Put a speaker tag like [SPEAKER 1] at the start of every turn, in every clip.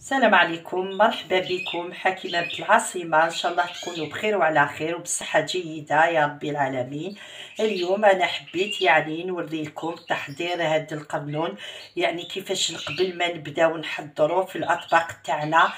[SPEAKER 1] السلام عليكم مرحبا بكم حكيمة العاصمة. إن شاء الله تكونوا بخير وعلى خير وبصحة جيدة يا ربي العالمين. اليوم أنا حبيت يعني نوريكم تحضير هذا القانون يعني كيفاش قبل ما نبداو نحضروا في الأطباق تاعنا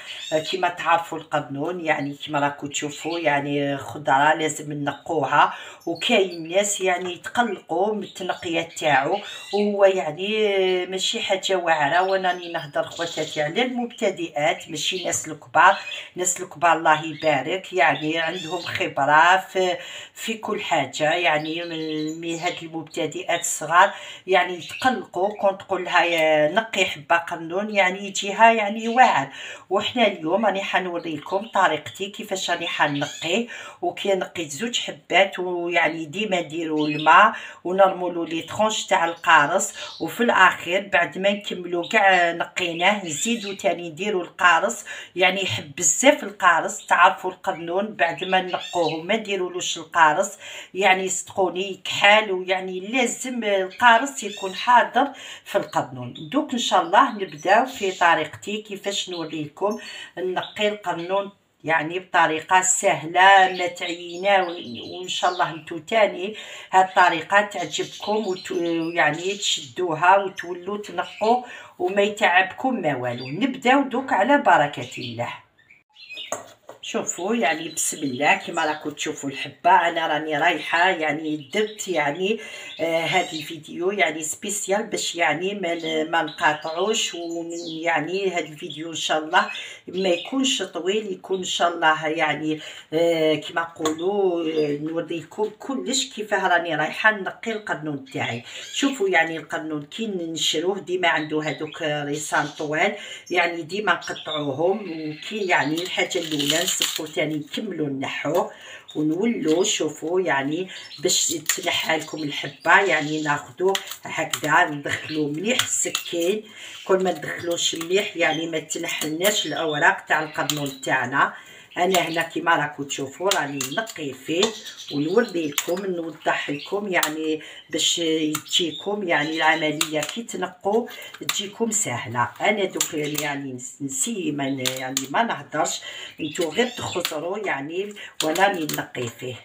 [SPEAKER 1] كما تعرفوا القانون يعني كما راكم تشوفوا يعني خضرة لازم نقوها وكاين ناس يعني يتقلقوا من التنقية تاعو وهو يعني ماشي حاجة واعرة وأنا نهضر خواتاتي على المبتدئ. المبتدئات ماشي ناس الكبار ناس الكبار الله يبارك يعني عندهم خبرة في في كل حاجة يعني من هاد المبتدئات الصغار يعني يتقلقوا كون تقول لها نقي حبة قرنون يعني يجيها يعني واعر. وحنا اليوم راني حنوريكم طريقتي كيفاش راني حنقي وكي نقيت زوج حبات ويعني ديما نديرو الماء ونرملو لي ترونش تاع القارص وفي الأخير بعد ما نكملو كاع نقيناه نزيدو تاني نديروا القارص يعني يحب بزاف القارص تعرفوا القرنون بعد ما نقوه ما نديرولوش القارص يعني صدقوني يكحال ويعني لازم القارص يكون حاضر في القرنون. دوك إن شاء الله نبداو في طريقتي كيفاش نوريكم نقي القرنون يعني بطريقة سهلة ما تعيينا وإن شاء الله انتو تاني هاد الطريقة تعجبكم ويعني تشدوها وتولوا تنقوا وما يتعبكم ما والو. نبداو دوك على بركة الله. شوفوا يعني بسم الله كما راكم تشوفوا الحبة أنا راني رايحة يعني درت يعني آه هذا الفيديو يعني سبيسيال باش يعني ما ما نقاطعوش ويعني هذا الفيديو إن شاء الله ما يكونش طويل يكون إن شاء الله يعني آه كما نقولوا آه نوريكم كلش كيف راني رايحة نقي القرنون تاعي. شوفوا يعني القرنون كي نشروه ديما عنده هذوك ريسان طوال يعني ديما نقطعوهم وكي يعني الحاجة الأولى نصفو تاني نكملو نحو ونولو شوفوا يعني باش تنحى لكم الحبة يعني ناخذو هكذا ندخلو مليح السكين كل ما ندخلوش مليح يعني ما تنحلناش الأوراق تاع القرنون تاعنا. أنا هنا كيما راكم تشوفوا راني نقي فيه ونوري لكم نوضح لكم يعني باش تجيكم يعني العملية كي تنقوا تجيكم سهلة. أنا دوك يعني نسي ما يعني ما نهضرش نتو غير تخزروا يعني وأنا نقي فيه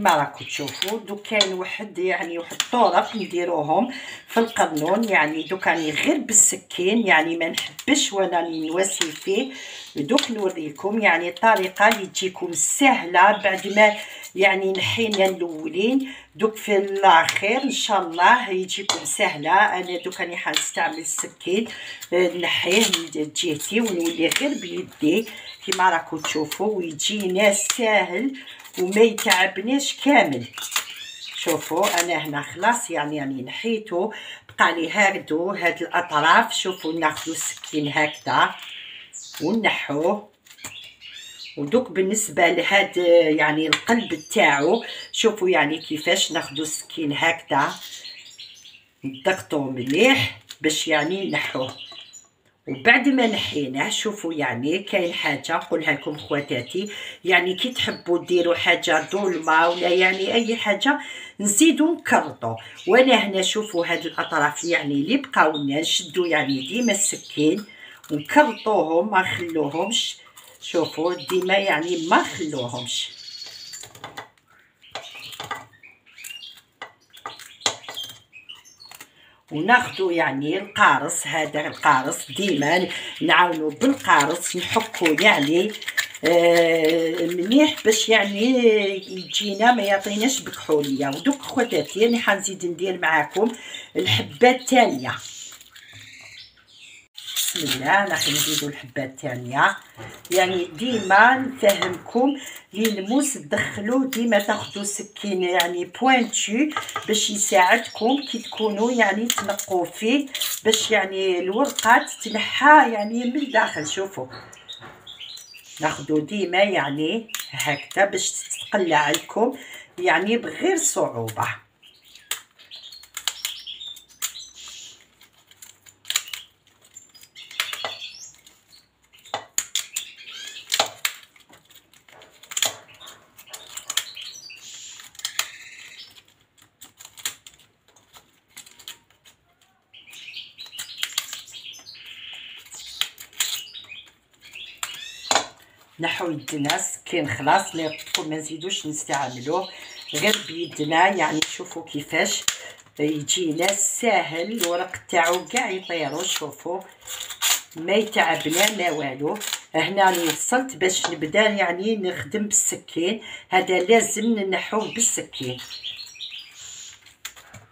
[SPEAKER 1] كما راكم تشوفوا دوك كاين واحد يعني واحد الطرق نديروهم في القرنون يعني دوك راني غير بالسكين يعني ما نحبش وأنا نواسي فيه دوك نوريكم يعني الطريقة اللي تجيكم سهلة بعد ما يعني نحينا الأولين. دوك في الأخير إن شاء الله يجيكم سهلة. أنا دوك راني حنستعمل السكين نحيه من جهتي ونولي غير بيدي. كما راكم تشوفوا ويجينا ساهل. وما يتعبنيش كامل. شوفوا أنا هنا خلاص يعني يعني نحيتو. بقى لي هادو هاد الأطراف. شوفوا ناخذ السكين هكذا ونحوه ودوك بالنسبة لهاد يعني القلب تاعو. شوفوا يعني كيفاش ناخذ السكين هكذا. نضغطو مليح باش يعني نحوه. وبعد ما نحيناه شوفوا يعني كاين حاجة نقولها لكم خواتاتي يعني كي تحبوا ديروا حاجة ظلمة ولا يعني أي حاجة نزيدو نكرطو. وأنا هنا شوفوا هاد الأطراف يعني اللي بقاو لنا نشدو يعني ديما السكين ونكرطوهم ما نخلوهمش. شوفوا ديما يعني ما نخلوهمش. وناخذوا يعني القارص هذا القارص ديما نعاونوا بالقارص نحكوا يعني آه مليح باش يعني يجينا ما يعطيناش بكحولية. ودوك خواتاتي راني حنزيد ندير معاكم الحبة الثانية بسم الله راح نزيدو الحبه الثانية. يعني ديما نفهمكم لي الموس تدخلوه ديما تاخذوا سكين يعني pointu باش يساعدكم كي تكونوا يعني تنقوا فيه باش يعني الورقة تتنحى يعني من الداخل. شوفوا ناخذوا ديما يعني هكذا باش تتقلع لكم يعني بغير صعوبة. نحو يدنا سكين خلاص لا ما نزيدوش نستعملوه غير بيدنا يعني شوفوا كيفاش. يجينا ساهل الورق تاعو كاع يطيرو شوفوا ما يتعبنا ما والو. هنا راني وصلت باش نبدا يعني نخدم بالسكين. هذا لازم ننحوه بالسكين.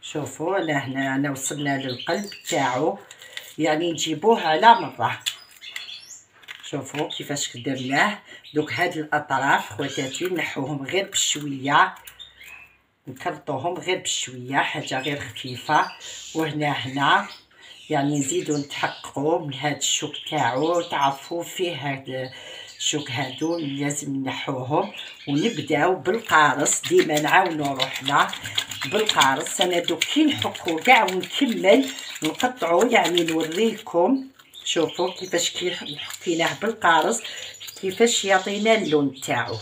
[SPEAKER 1] شوفوا أنا هنا انا وصلنا للقلب تاعو. يعني نجيبوه على مرة. شوفوا كيفاش درناه دوك هاد الأطراف خواتاتي نحوهم غير بشوية. نكرطوهم غير بشوية حاجة غير خفيفة. وهنا هنا يعني نزيدو نتحققوا من هاد الشوك تاعو. تعرفوا فيه هاد الشوك هادو لازم نحوهم. ونبداو بالقارص. ديما نعاونو روحنا بالقارص. أنا دوك كي نحكو كاع ونكمل نقطعو يعني نوريكم. شوفوا كيفاش كي حطيناه بالقارص كيفاش يعطينا اللون تاعو.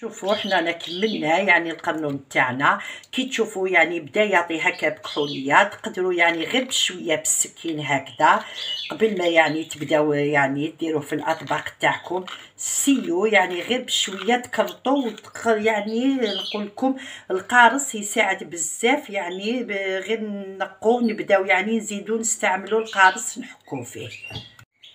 [SPEAKER 1] شوفوا حنا كملنا يعني القرنون تاعنا كي تشوفوا يعني بدا يعطي هكا بكحوليه تقدروا يعني غير بشوية بالسكين هكذا. قبل ما يعني تبداو يعني ديروه في الأطباق تاعكم سيو يعني غير بشوية تكرطوا يعني نقول لكم القارص يساعد بزاف يعني غير نقو نبداو يعني نزيدو نستعملوا القارص نحكو فيه.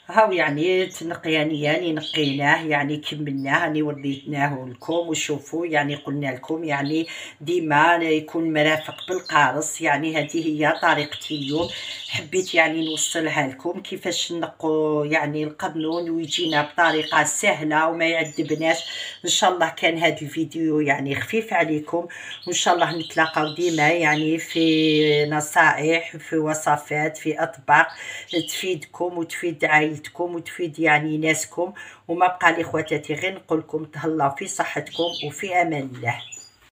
[SPEAKER 1] هاو يعني تنقياني يعني نقيناه يعني كملناه راني وريتناه لكم وشوفوا يعني قلنا لكم يعني ديما يكون مرافق بالقارص يعني هذه هي طريقتي اليوم. حبيت يعني نوصلها لكم كيفاش نقو يعني القانون ويجينا بطريقة سهلة وما يعذبناش. إن شاء الله كان هذا الفيديو يعني خفيف عليكم. وإن شاء الله نتلاقاو ديما يعني في نصائح في وصفات في أطباق تفيدكم وتفيد عائلتكم وتفيد يعني ناسكم وما بقى لي خواتاتي غير نقول لكم تهلاو في صحتكم وفي أمان الله.